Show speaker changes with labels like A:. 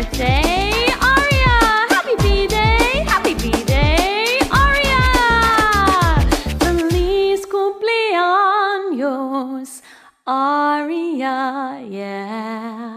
A: birthday, Aria! Happy B-Day, happy B-Day, Aria! Feliz cumpleaños, Aria, yeah.